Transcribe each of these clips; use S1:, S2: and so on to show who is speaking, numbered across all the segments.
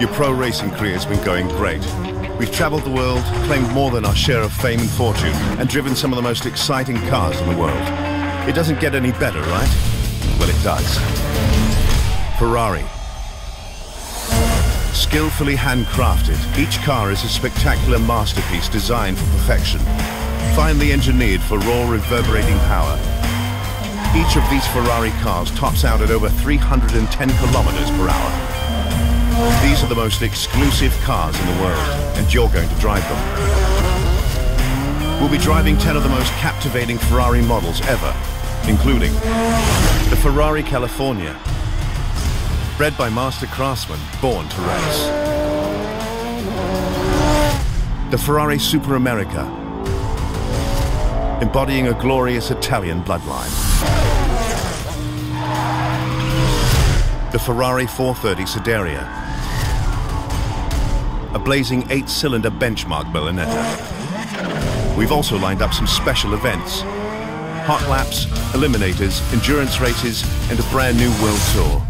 S1: Your pro racing career has been going great. We've traveled the world, claimed more than our share of fame and fortune, and driven some of the most exciting cars in the world. It doesn't get any better, right? Well, it does. Ferrari. Skillfully handcrafted, each car is a spectacular masterpiece designed for perfection. Finely engineered for raw reverberating power. Each of these Ferrari cars tops out at over 310 kilometers per hour. These are the most exclusive cars in the world, and you're going to drive them. We'll be driving 10 of the most captivating Ferrari models ever, including the Ferrari California, bred by master craftsmen born to race. The Ferrari Superamerica, embodying a glorious Italian bloodline. The Ferrari 430 Scuderia, a blazing eight-cylinder benchmark Berlinetta. We've also lined up some special events. Hot laps, eliminators, endurance races, and a brand new world tour.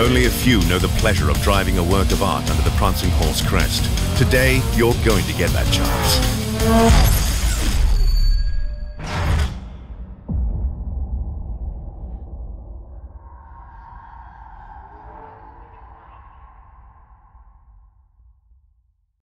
S1: Only a few know the pleasure of driving a work of art under the Prancing Horse crest. Today, you're going to get that chance.